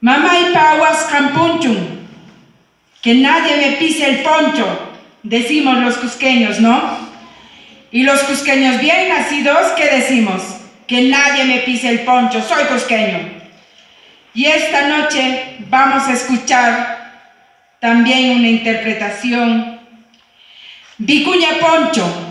Mamá y pauas campunchum. Que nadie me pise el poncho, decimos los cusqueños, ¿no? Y los cusqueños bien nacidos, ¿qué decimos? Que nadie me pise el poncho, soy cusqueño. Y esta noche vamos a escuchar también una interpretación. Vicuña Poncho,